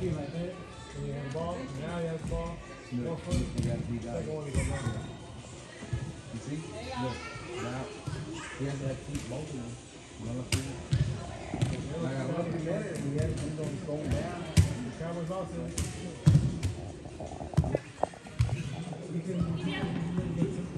be like that. And you have the ball, now you have the ball. Look, One foot. you you see? Look, now, he has to have keep both of them. One up here. Like, I at that, and he has to go going down. The camera's whichever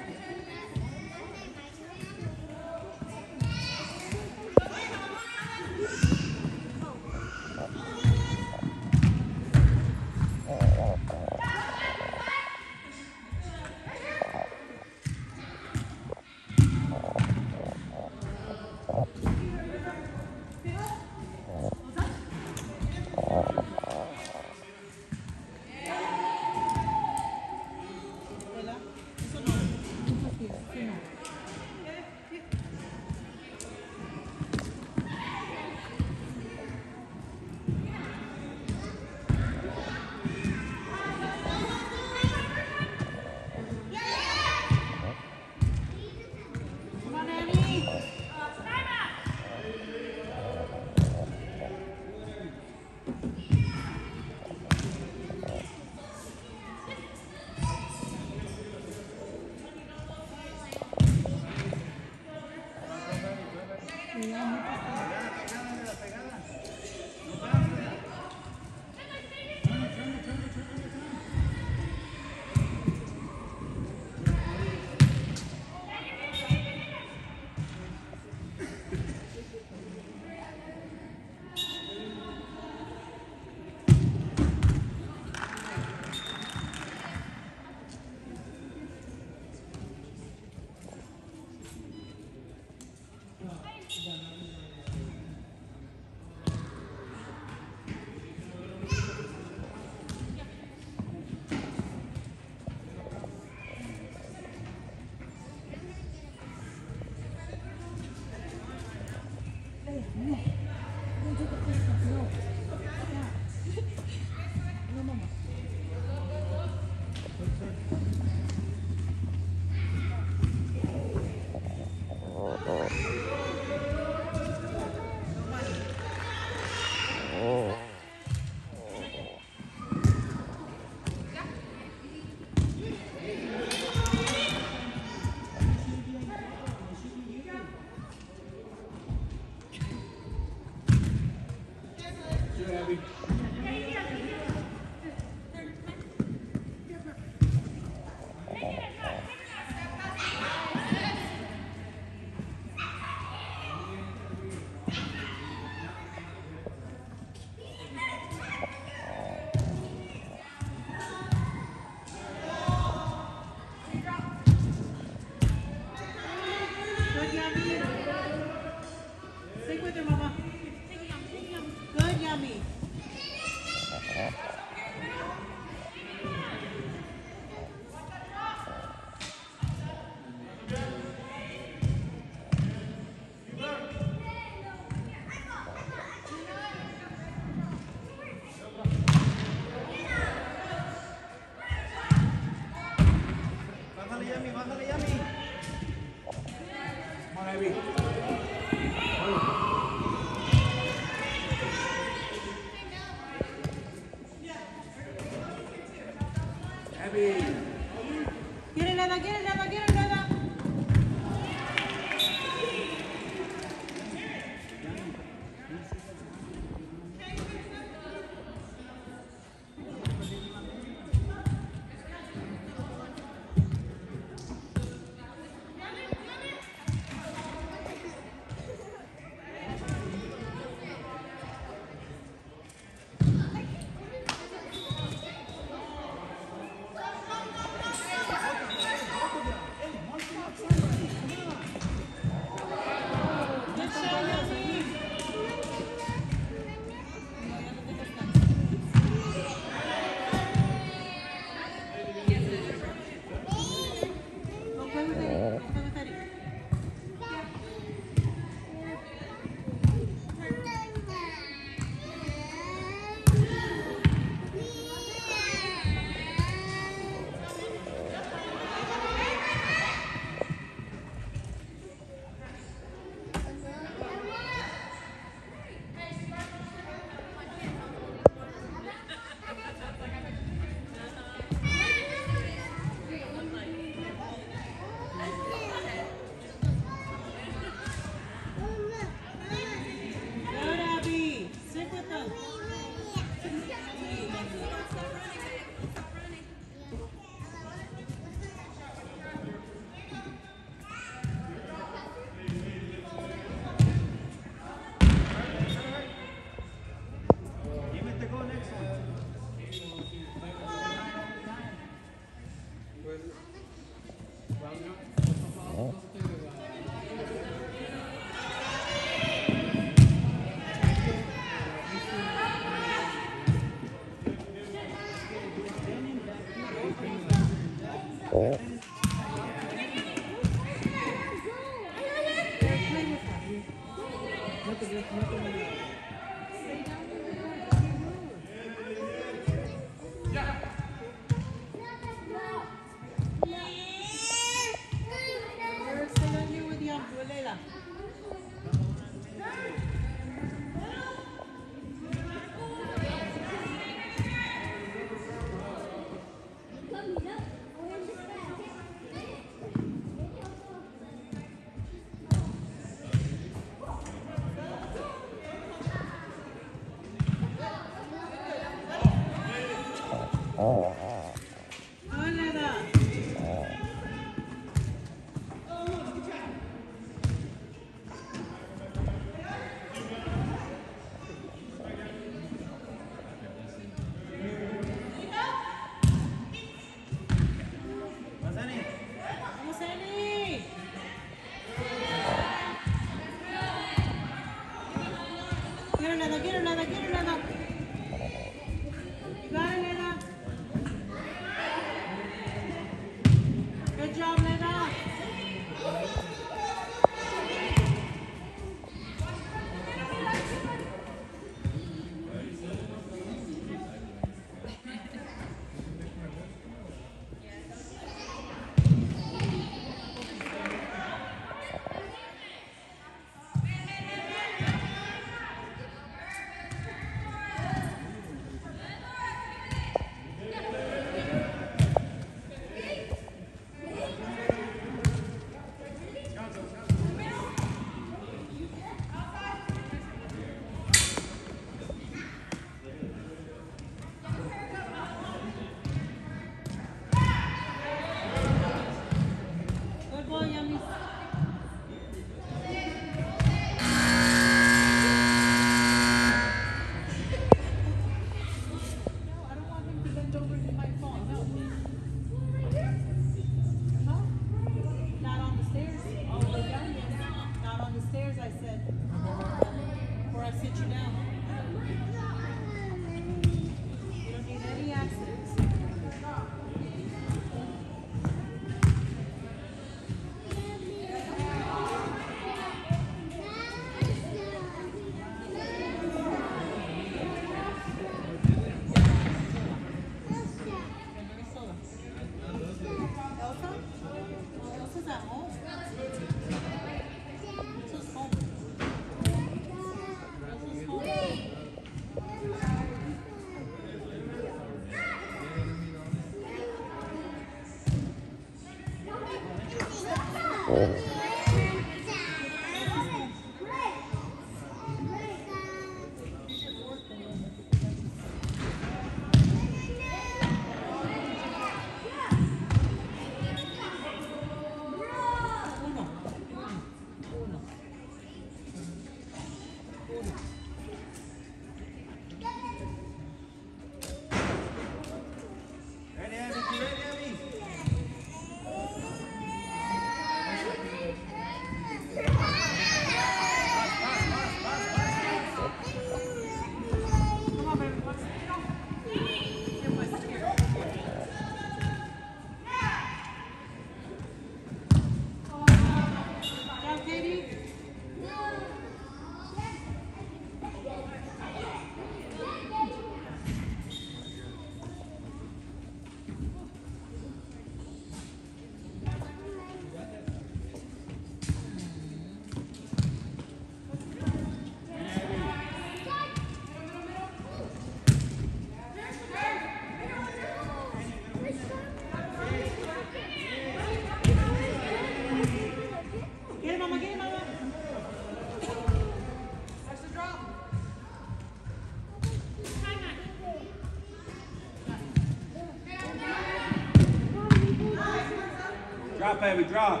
baby, drop.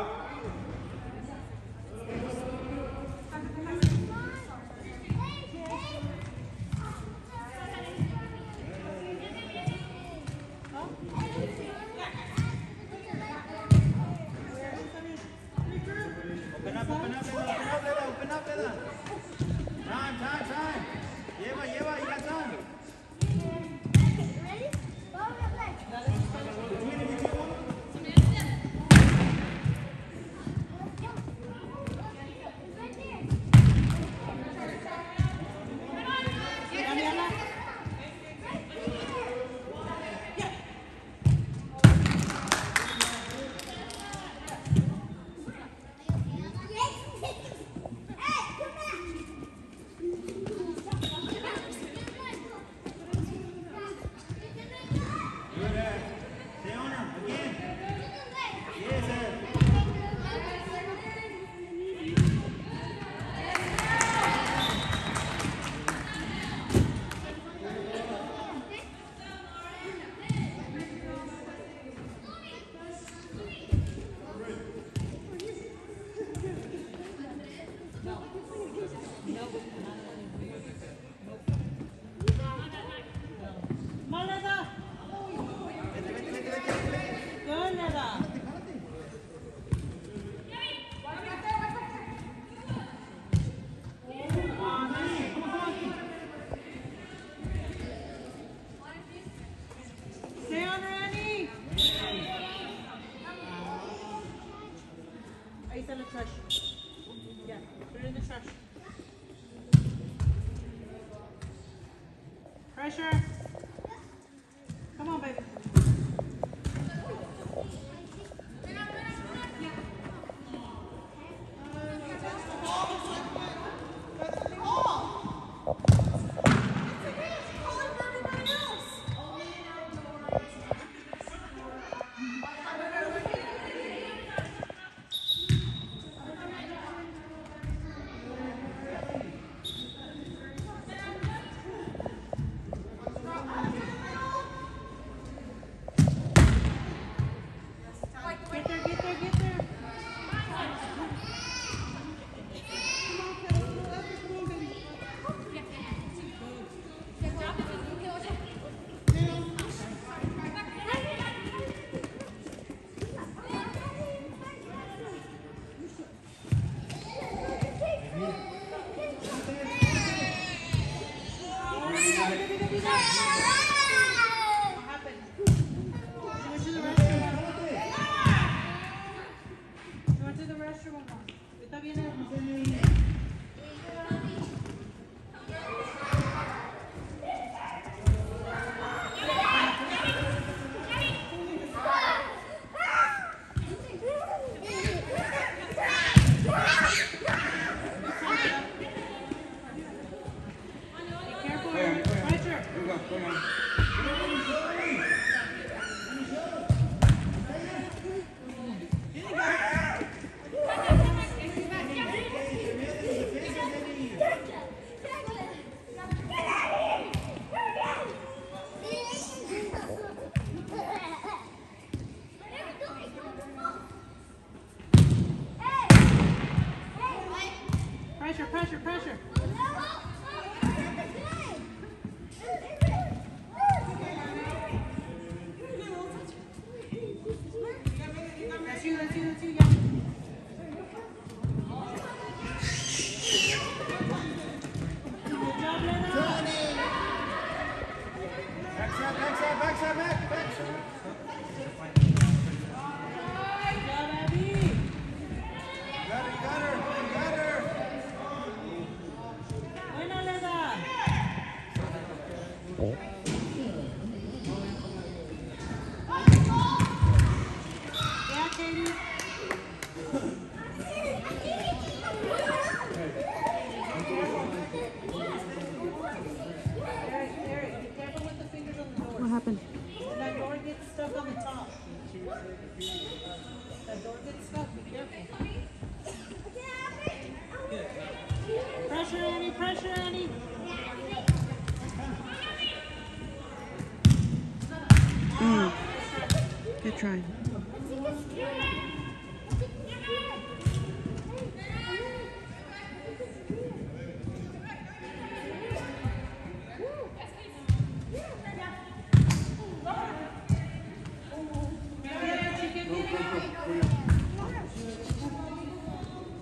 Open up, open up, open up, open up, open up. Time, time.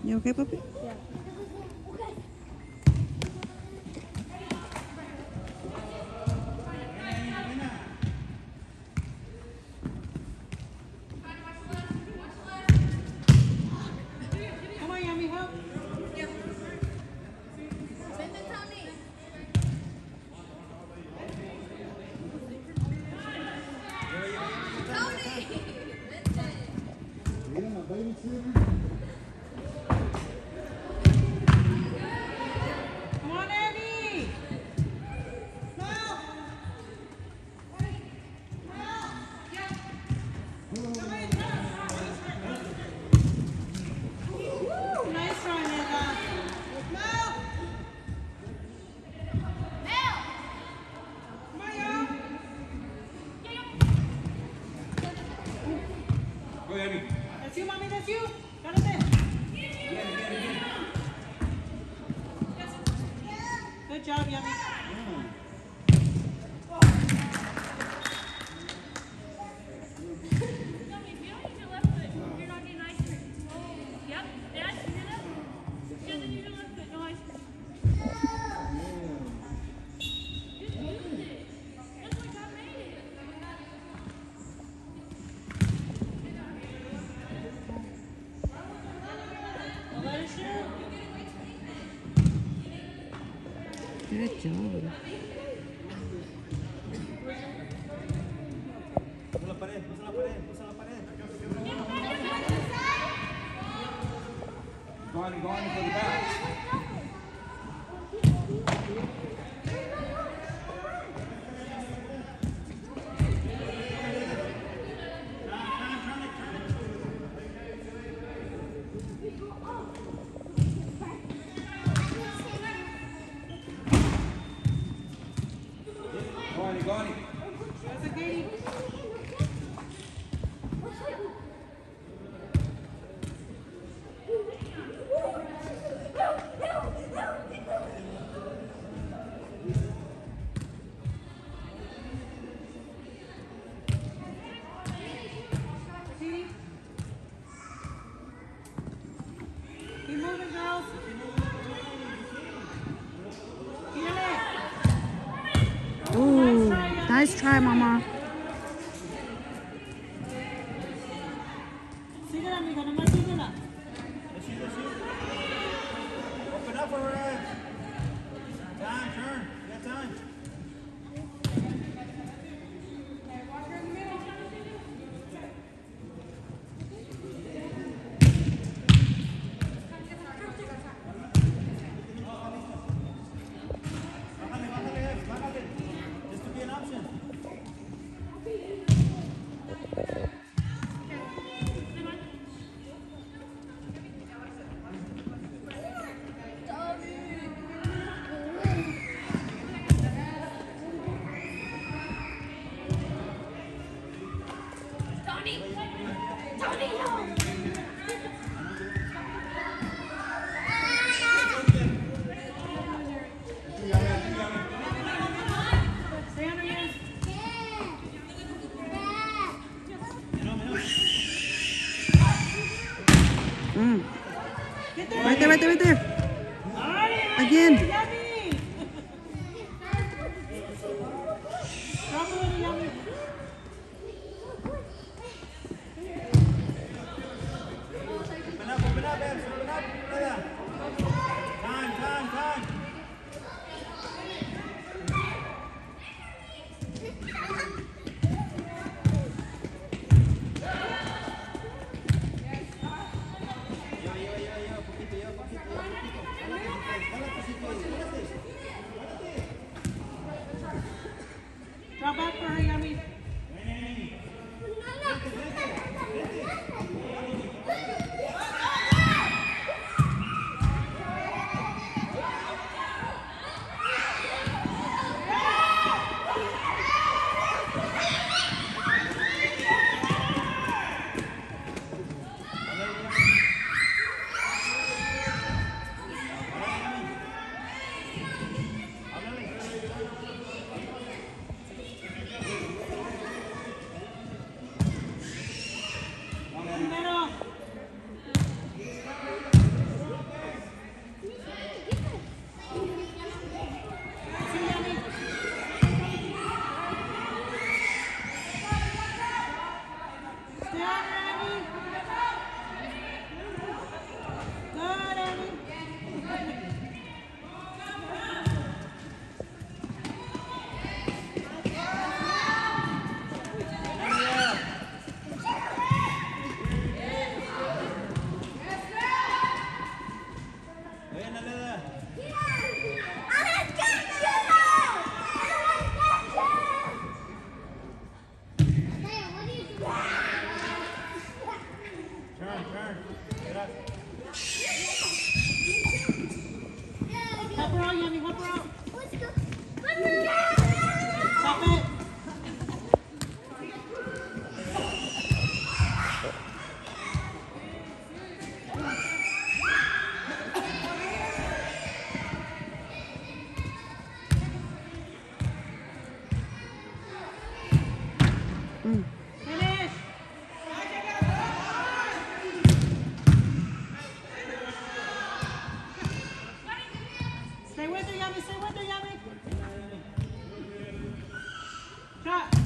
You okay, puppy? Tchau. Ooh, nice try, Mama. again. Stay with it, Yami. Stay with it, Yami. Shot.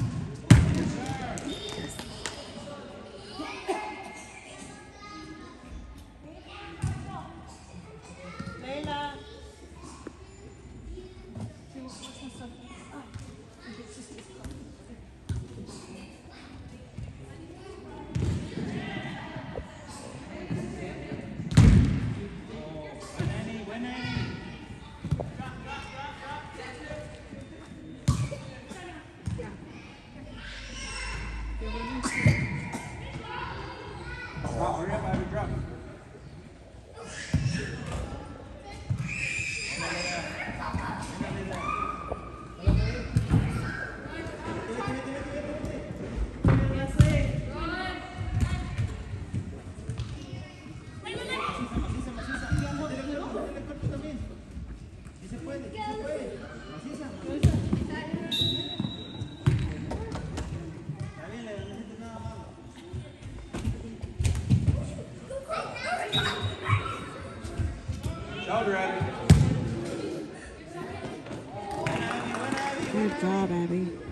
Good job, Abby.